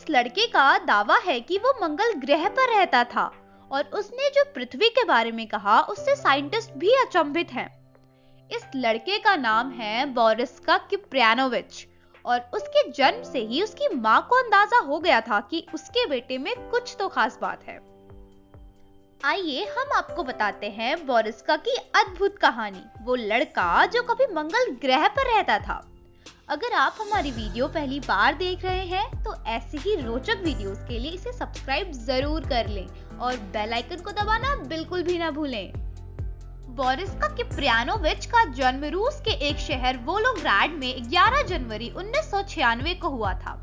इस लड़के का दावा है कि वो मंगल ग्रह पर रहता था और उसने जो पृथ्वी के बारे में कहा, उससे साइंटिस्ट भी अचंभित हैं। इस लड़के का नाम है बोरिस्का किप्रियानोविच और उसके जन्म से ही उसकी माँ को अंदाज़ा हो गया था कि उसके बेटे में कुछ तो खास बात है। आइए हम आपको बताते हैं बोरिस्का की अद्भुत कहानी। वो लड़का जो कभी मंगल ग्रह पर रहता था। अगर आप हमारी वीडियो पहली बार देख रहे हैं तो ऐसे ही रोचक वीडियोस के लिए इसे सब्सक्राइब ज़रूर कर लें और बेल आइकन को दबाना बिल्कुल भी ना भूलें। बोरिस्का किप्रियानोविच का जन्म रूस के एक शहर वोलोग्राड में 11 जनवरी उन्नीस सौ छियानवे को हुआ था।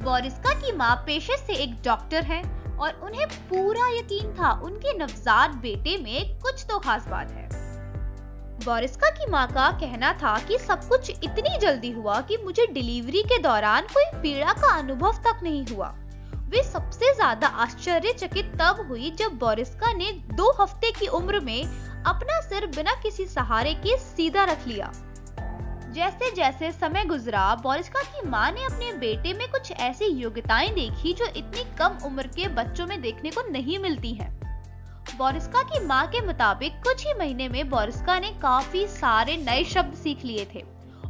बोरिस्का की माँ पेशे से एक डॉक्टर है और उन्हें पूरा यकीन था उनके नवजात बेटे में कुछ तो खास बात है। बोरिस्का की माँ का कहना था कि सब कुछ इतनी जल्दी हुआ कि मुझे डिलीवरी के दौरान कोई पीड़ा का अनुभव तक नहीं हुआ वे सबसे ज़्यादा आश्चर्यचकित तब हुई जब बोरिस्का ने दो हफ़्ते की उम्र में अपना सिर बिना किसी सहारे के सीधा रख लिया जैसे जैसे समय गुजरा, बोरिस्का की माँ ने अपने बेटे में कुछ ऐसी योग्यताएँ देखी जो इतनी कम उम्र के बच्चों में देखने को नहीं मिलती हैं। बोरिस्का की माँ के मुताबिक कुछ ही महीने में बोरिस्का ने काफ़ी सारे नए शब्द सीख लिए थे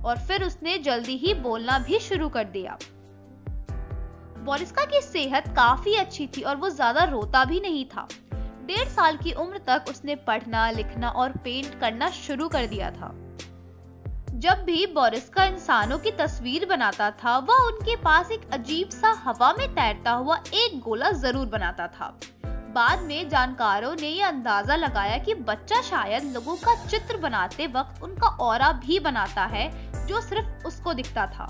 और फिर उसने जल्दी ही बोलना भी शुरू कर दिया। बोरिस्का की सेहत काफ़ी अच्छी थी और वो ज़्यादा रोता भी नहीं था। डेढ़ साल की उम्र तक उसने पढ़ना, लिखना और पेंट करना शुरू कर दिया था। जब भी बोरिस्का इंसानों की तस्वीर बनाता था, वह उनके पास एक अजीब सा हवा में तैरता हुआ एक गोला ज़रूर बनाता था। बाद में जानकारों ने यह अंदाज़ा लगाया कि बच्चा शायद लोगों का चित्र बनाते वक्त उनका और भी बनाता है, जो सिर्फ़ उसको दिखता था।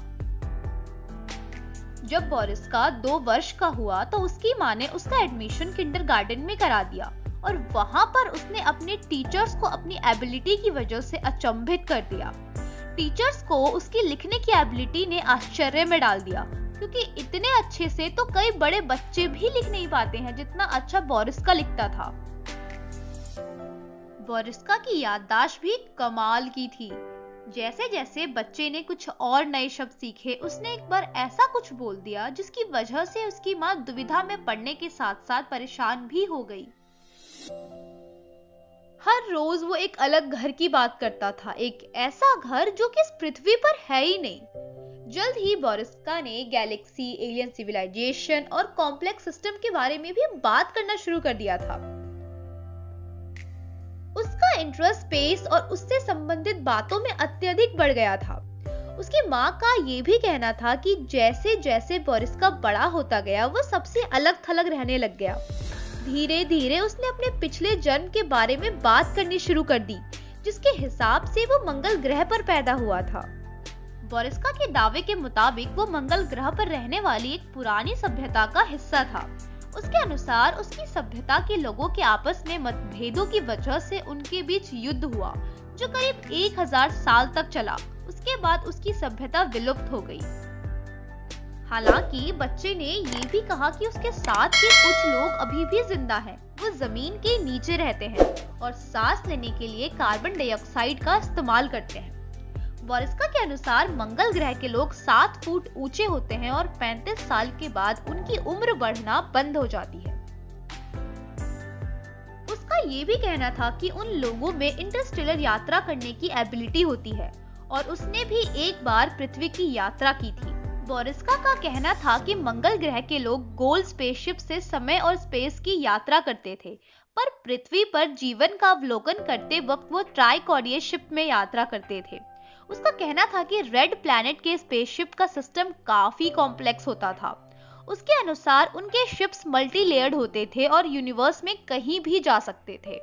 जब बोरिस का दो वर्ष का हुआ तो उसकी माँ ने उसका एडमिशन किंडरगार्टन में करा दिया और वहाँ पर उसने अपने टीचर्स को अपनी एबिलिटी की वजह से अचंभित कर दिया। टीचर्स को उसकी लिखने की एबिलिटी ने आश्चर्य में डाल दिया। क्योंकि इतने अच्छे से तो कई बड़े बच्चे भी लिख नहीं पाते हैं जितना अच्छा बोरिस्का लिखता था। बोरिस्का की याददाश्त भी कमाल की थी। जैसे जैसे बच्चे ने कुछ और नए शब्द सीखे, उसने एक बार ऐसा कुछ बोल दिया जिसकी वजह से उसकी माँ दुविधा में पड़ने के साथ साथ परेशान भी हो गई। हर रोज वो एक अलग घर की बात करता था, एक ऐसा घर जो कि इस पृथ्वी पर है ही नहीं। जल्द ही बोरिस्का ने गैलेक्सी, एलियन सिविलाइजेशन और कॉम्प्लेक्स सिस्टम के बारे में भी बात करना शुरू कर दिया था। उसका इंटरेस्ट स्पेस और उससे संबंधित बातों में अत्यधिक बढ़ गया था। उसकी माँ का ये भी कहना था कि जैसे जैसे बोरिस्का बड़ा होता गया, वो सबसे अलग थलग रहने लग गया। धीरे धीरे उसने अपने पिछले जन्म के बारे में बात करनी शुरू कर दी, जिसके हिसाब से वो मंगल ग्रह पर पैदा हुआ था। बोरिस्का के दावे के मुताबिक वो मंगल ग्रह पर रहने वाली एक पुरानी सभ्यता का हिस्सा था। उसके अनुसार उसकी सभ्यता के लोगों के आपस में मतभेदों की वजह से उनके बीच युद्ध हुआ, जो करीब एक हज़ार साल तक चला। उसके बाद उसकी सभ्यता विलुप्त हो गई। हालाँकि बच्चे ने ये भी कहा कि उसके साथ के कुछ लोग अभी भी ज़िंदा हैं। वो ज़मीन के नीचे रहते हैं और सांस लेने के लिए कार्बन डाइऑक्साइड का इस्तेमाल करते हैं। वॉरिस्का के अनुसार मंगल ग्रह के लोग सात फुट ऊँचे होते हैं और 35 साल के बाद उनकी उम्र बढ़ना बंद हो जाती है। उसका ये भी कहना था कि उन लोगों में इंटरस्टेलर यात्रा करने की एबिलिटी होती है और उसने भी एक बार पृथ्वी की यात्रा की थी। बोरिस्का का कहना था कि मंगल ग्रह के लोग गोल स्पेसशिप से समय और स्पेस की यात्रा करते थे, पर पृथ्वी पर जीवन का अवलोकन करते वक्त वो ट्राइकॉर्डियस शिप में यात्रा करते थे। उसका कहना था कि रेड प्लैनेट के स्पेसशिप का सिस्टम काफ़ी कॉम्प्लेक्स होता था। उसके अनुसार उनके शिप्स मल्टी लेयर्ड होते थे और यूनिवर्स में कहीं भी जा सकते थे।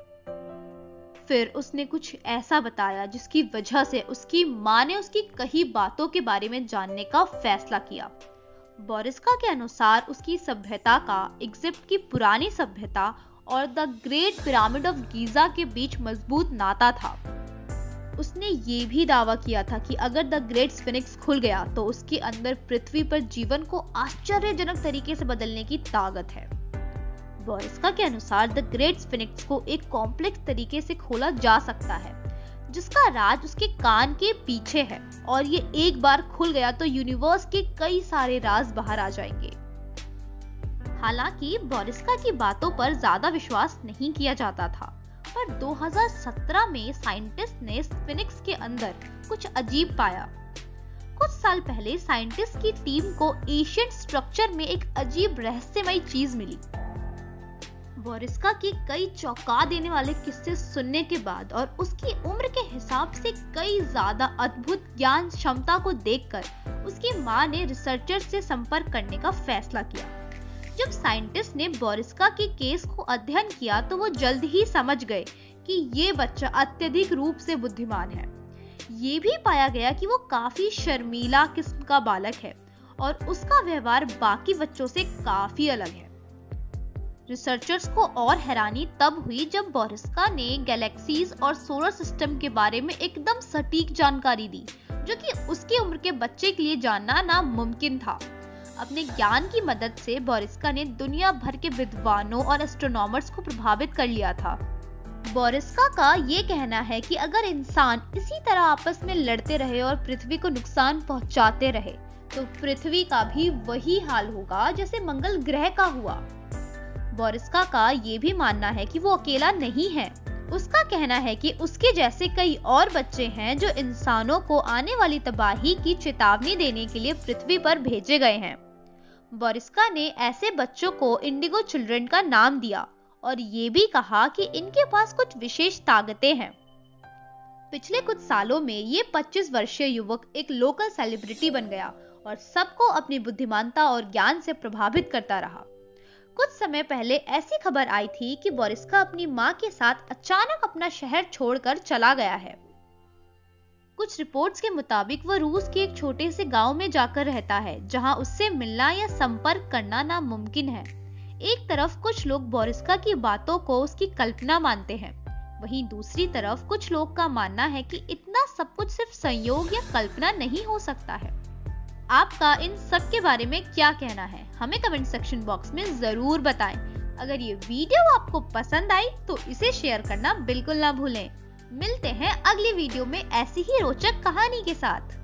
फिर उसने कुछ ऐसा बताया जिसकी वजह से उसकी माँ ने उसकी कही बातों के बारे में जानने का फैसला किया। बोरिस्का के अनुसार उसकी सभ्यता का इजिप्ट की पुरानी सभ्यता और the great pyramid of Giza के बीच मज़बूत नाता था। उसने ये भी दावा किया था कि अगर द ग्रेट स्पिनिक्स खुल गया तो उसके अंदर पृथ्वी पर जीवन को आश्चर्यजनक तरीके से बदलने की ताकत है। बॉरिस्का के अनुसार द ग्रेट स्पिनिक्स को एक कॉम्प्लेक्स तरीके से खोला जा सकता है, जिसका राज उसके कान के पीछे है, और ये एक बार खुल गया तो यूनिवर्स के कई सारे राज बाहर आ जाएँगे। हालाँकि, बोरिस्का की बातों पर ज़्यादा विश्वास नहीं किया जाता था। पर 2017 में साइंटिस्ट ने फिनिक्स के अंदर कुछ अजीब पाया। कुछ साल पहले साइंटिस्ट की टीम को एशियन स्ट्रक्चर में एक अजीब रहस्यमयी चीज़ मिली। बोरिस्का की कई चौंका देने वाले किस्से सुनने के बाद और उसकी उम्र के हिसाब से कई ज़्यादा अद्भुत ज्ञान क्षमता को देखकर उसकी माँ ने रिसर्चर से संपर्क करने का फैसला किया। जब साइंटिस्ट ने बोरिस्का के केस को अध्ययन किया तो वो जल्द ही समझ गए कि ये बच्चा अत्यधिक रूप से बुद्धिमान है। ये भी पाया गया कि वो काफ़ी शर्मीला किस्म का बालक है और उसका व्यवहार बाकी बच्चों से काफ़ी अलग है। रिसर्चर्स को और हैरानी तब हुई जब बोरिस्का ने गैलेक्सीज और सोलर सिस्टम के बारे में एकदम सटीक जानकारी दी, जो कि उसकी उम्र के बच्चे के लिए जानना नामुमकिन था। अपने ज्ञान की मदद से बोरिस्का ने दुनिया भर के विद्वानों और एस्ट्रोनॉमर्स को प्रभावित कर लिया था। बोरिस्का का ये कहना है कि अगर इंसान इसी तरह आपस में लड़ते रहे और पृथ्वी को नुकसान पहुंचाते रहे तो पृथ्वी का भी वही हाल होगा जैसे मंगल ग्रह का हुआ। बोरिस्का का ये भी मानना है कि वो अकेला नहीं है। उसका कहना है कि उसके जैसे कई और बच्चे हैं जो इंसानों को आने वाली तबाही की चेतावनी देने के लिए पृथ्वी पर भेजे गए हैं। बोरिस्का ने ऐसे बच्चों को इंडिगो चिल्ड्रन का नाम दिया और ये भी कहा कि इनके पास कुछ विशेष ताकतें हैं। पिछले कुछ सालों में ये 25 वर्षीय युवक एक लोकल सेलिब्रिटी बन गया और सबको अपनी बुद्धिमानता और ज्ञान से प्रभावित करता रहा। कुछ समय पहले ऐसी खबर आई थी कि बोरिस्का अपनी माँ के साथ अचानक अपना शहर छोड़कर चला गया है। कुछ रिपोर्ट्स के मुताबिक वह रूस के एक छोटे से गाँव में जाकर रहता है, जहाँ उससे मिलना या संपर्क करना नामुमकिन है। एक तरफ़ कुछ लोग बोरिस्का की बातों को उसकी कल्पना मानते हैं, वहीं दूसरी तरफ़ कुछ लोग का मानना है कि इतना सब कुछ सिर्फ़ संयोग या कल्पना नहीं हो सकता है। आपका इन सब के बारे में क्या कहना है? हमें कमेंट सेक्शन बॉक्स में ज़रूर बताएँ। अगर ये वीडियो आपको पसंद आई तो इसे शेयर करना बिल्कुल ना भूलें। मिलते हैं अगली वीडियो में ऐसी ही रोचक कहानी के साथ।